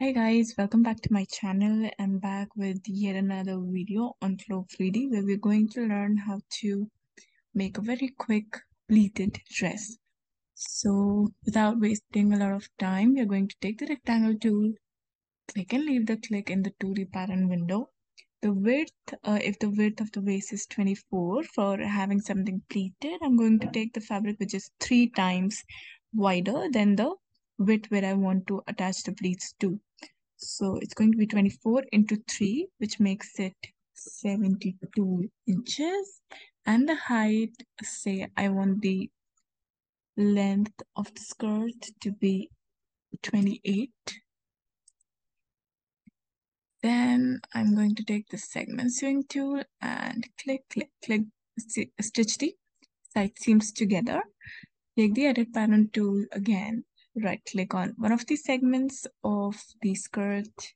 Hi guys, welcome back to my channel. I'm back with yet another video on CLO 3D where we're going to learn how to make a very quick pleated dress. So without wasting a lot of time, we're going to take the rectangle tool, click and leave the click in the 2D pattern window. The width, uh, if the width of the waist is 24 for having something pleated, I'm going to take the fabric which is three times wider than the width where I want to attach the pleats to. So it's going to be 24 into 3, which makes it 72 inches. And the height, say I want the length of the skirt to be 28. Then I'm going to take the segment sewing tool and click, click, click, stitch the side seams together. Take the edit pattern tool again right click on one of the segments of the skirt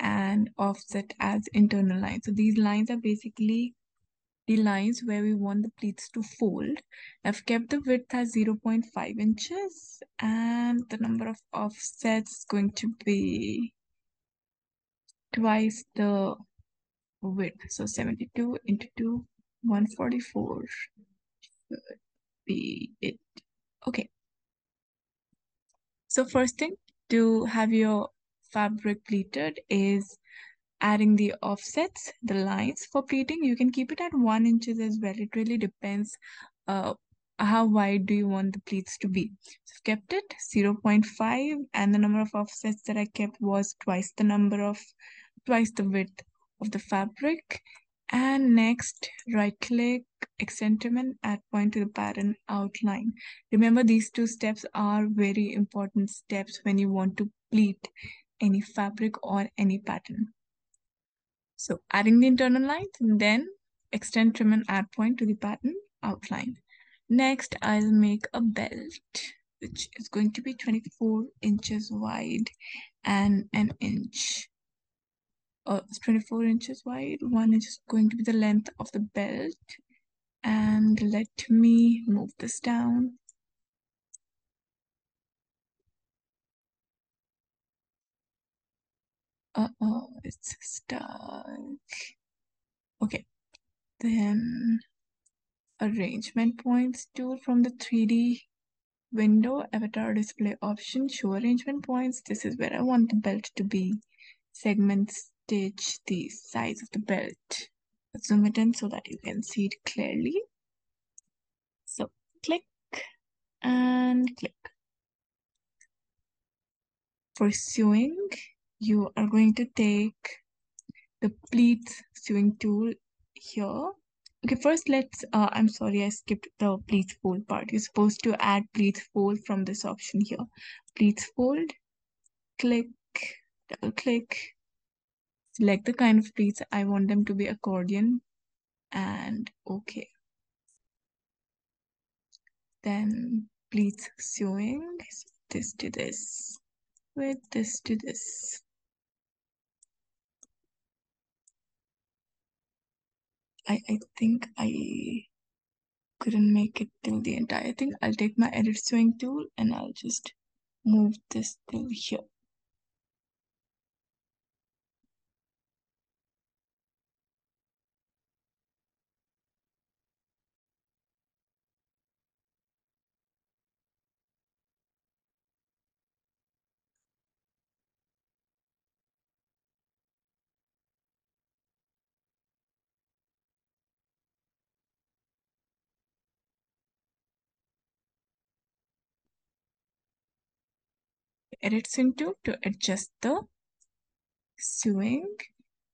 and offset as internal lines. So these lines are basically the lines where we want the pleats to fold. I've kept the width as 0.5 inches and the number of offsets is going to be twice the width. So 72 into 2, 144 should be it. Okay. So first thing to have your fabric pleated is adding the offsets, the lines for pleating. You can keep it at one inches as well. It really depends uh, how wide do you want the pleats to be. So I've kept it 0.5 and the number of offsets that I kept was twice the number of, twice the width of the fabric. And next, right click, and add point to the pattern outline. Remember these two steps are very important steps when you want to pleat any fabric or any pattern. So adding the internal lines and then extend trim and add point to the pattern outline. Next, I'll make a belt, which is going to be 24 inches wide and an inch uh, 24 inches wide. One is going to be the length of the belt. And let me move this down. Uh-oh, it's stuck. Okay, then arrangement points tool from the 3D window, avatar display option, show arrangement points. This is where I want the belt to be. Segments stitch the size of the belt. Zoom it in so that you can see it clearly. So click and click. For sewing, you are going to take the pleats sewing tool here. Okay, first let's, uh, I'm sorry, I skipped the pleats fold part. You're supposed to add pleats fold from this option here. Pleats fold, click, double click, select the kind of pleats. I want them to be accordion and okay. Then pleats sewing, this to this, with this to this. I, I think I couldn't make it till the entire thing. I'll take my edit sewing tool and I'll just move this till here. Edit sewing tool to adjust the sewing.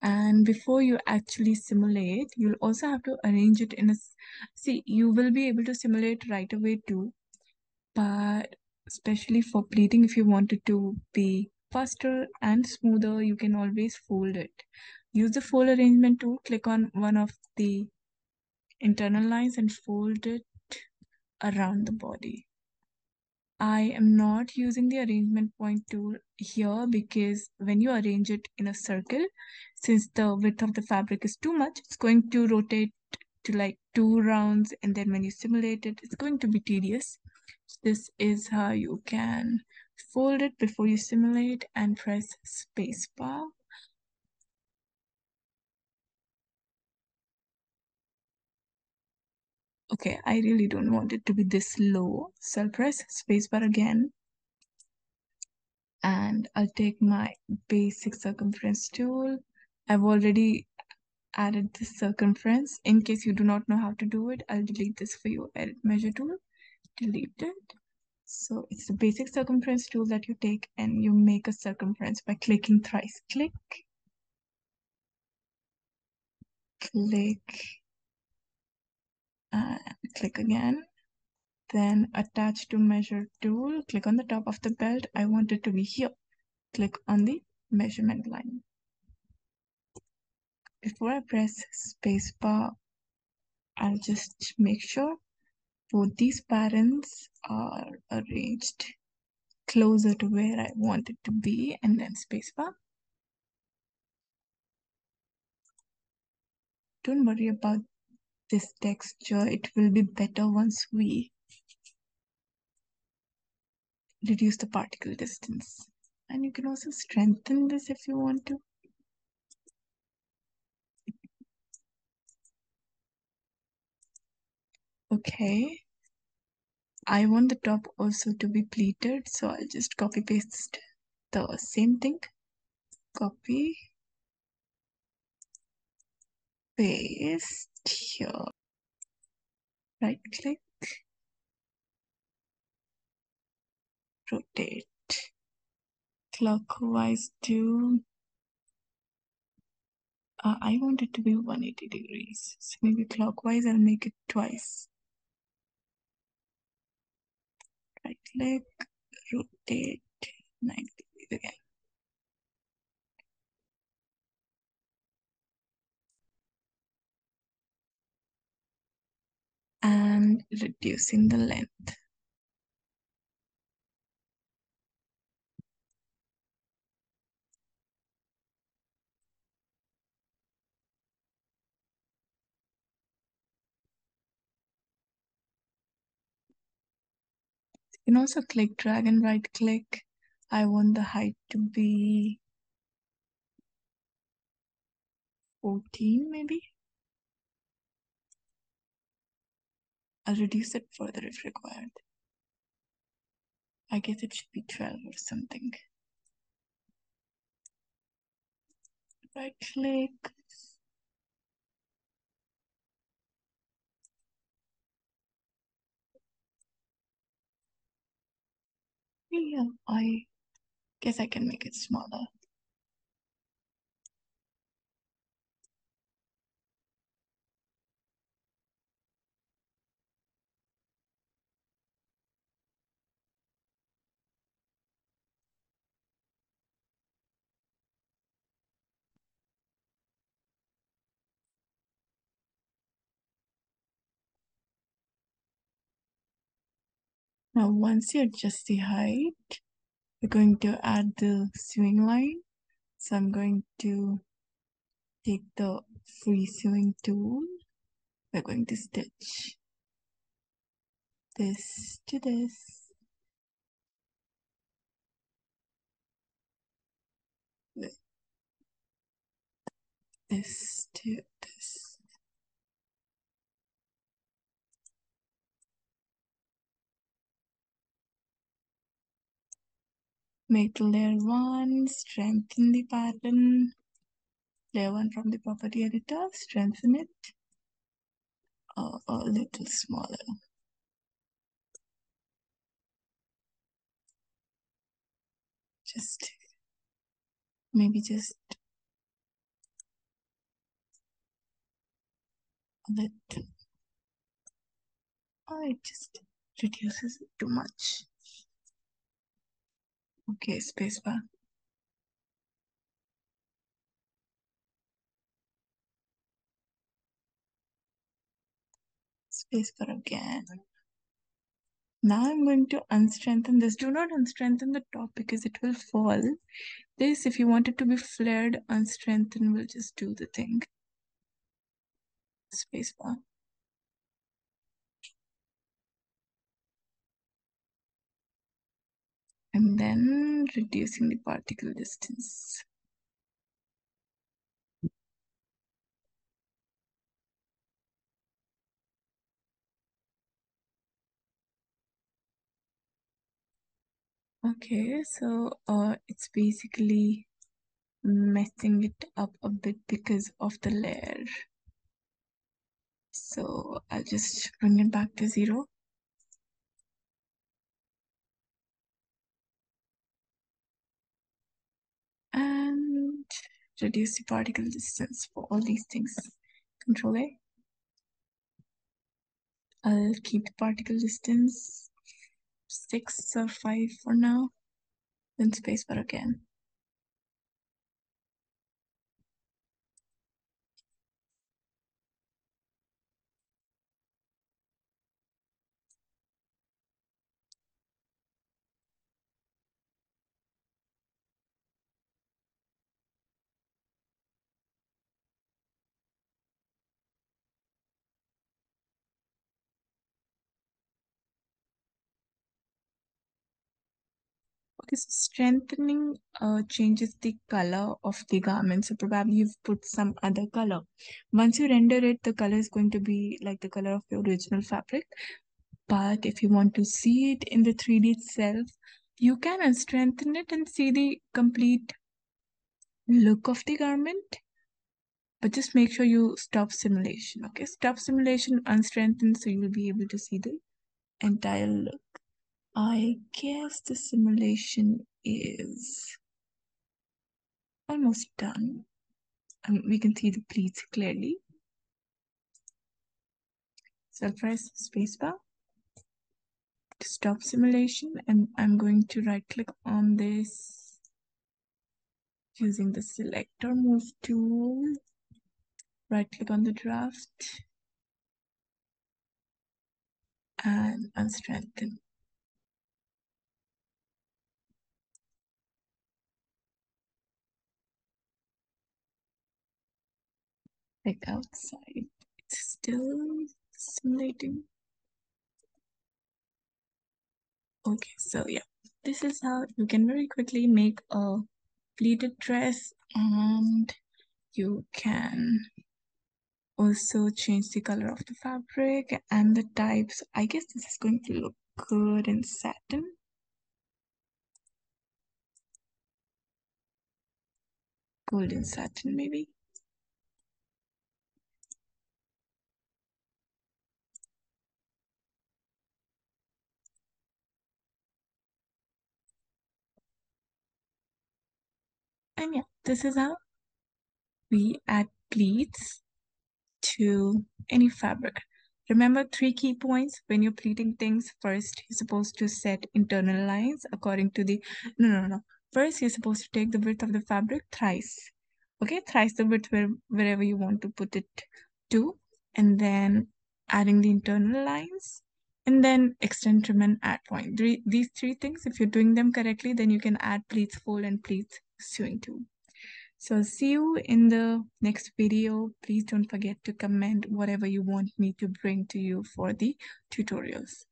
And before you actually simulate you'll also have to arrange it in a see you will be able to simulate right away too. But especially for pleating if you want it to be faster and smoother you can always fold it. Use the fold arrangement tool click on one of the internal lines and fold it around the body I am not using the arrangement point tool here because when you arrange it in a circle, since the width of the fabric is too much, it's going to rotate to like two rounds and then when you simulate it, it's going to be tedious. So this is how you can fold it before you simulate and press spacebar. Okay, I really don't want it to be this low. So I'll press spacebar again. And I'll take my basic circumference tool. I've already added this circumference. In case you do not know how to do it, I'll delete this for you. Edit measure tool, delete it. So it's the basic circumference tool that you take and you make a circumference by clicking thrice. Click, click, and click again. Then attach to measure tool, click on the top of the belt. I want it to be here. Click on the measurement line. Before I press spacebar, I'll just make sure both these patterns are arranged closer to where I want it to be and then spacebar. Don't worry about this texture. It will be better once we reduce the particle distance. And you can also strengthen this if you want to. Okay. I want the top also to be pleated, so I'll just copy paste the same thing. Copy, paste here. Right click, rotate clockwise to uh, I want it to be 180 degrees. So maybe clockwise, I'll make it twice. Right click, rotate 90 degrees again. And reducing the length. You can also click, drag and right click. I want the height to be 14 maybe. I'll reduce it further if required. I guess it should be 12 or something. Right click. Yeah, I guess I can make it smaller. Now, once you adjust the height, we're going to add the sewing line. So I'm going to take the free sewing tool. We're going to stitch this to this. This to this. Make layer one, strengthen the pattern. Layer one from the property editor, strengthen it uh, a little smaller. Just maybe just a little. Oh, it just reduces it too much. Okay, spacebar. Spacebar again. Now I'm going to unstrengthen this. Do not unstrengthen the top because it will fall. This, if you want it to be flared, unstrengthen will just do the thing. Spacebar. And then reducing the particle distance. Okay, so uh, it's basically messing it up a bit because of the layer. So I'll just bring it back to zero. And reduce the particle distance for all these things. Control A. I'll keep the particle distance six or five for now. Then spacebar again. So strengthening uh, changes the color of the garment. So probably you've put some other color. Once you render it, the color is going to be like the color of the original fabric. But if you want to see it in the 3D itself, you can strengthen it and see the complete look of the garment. But just make sure you stop simulation. Okay, stop simulation, unstrengthen, so you'll be able to see the entire look. I guess the simulation is almost done. And we can see the pleats clearly. So I'll press spacebar to stop simulation and I'm going to right click on this using the selector move tool. Right click on the draft and unstrengthen. Like outside. It's still simulating. Okay, so yeah, this is how you can very quickly make a pleated dress and you can also change the color of the fabric and the types. I guess this is going to look good in satin. Golden satin maybe. Yeah, this is how we add pleats to any fabric. Remember three key points when you're pleating things. First, you're supposed to set internal lines according to the, no, no, no. First, you're supposed to take the width of the fabric thrice. Okay, thrice the width where, wherever you want to put it to. And then adding the internal lines and then extend, trim, and add point. Three, these three things, if you're doing them correctly, then you can add pleats fold and pleats sewing too. So see you in the next video. Please don't forget to comment whatever you want me to bring to you for the tutorials.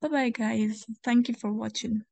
Bye-bye, guys. Thank you for watching.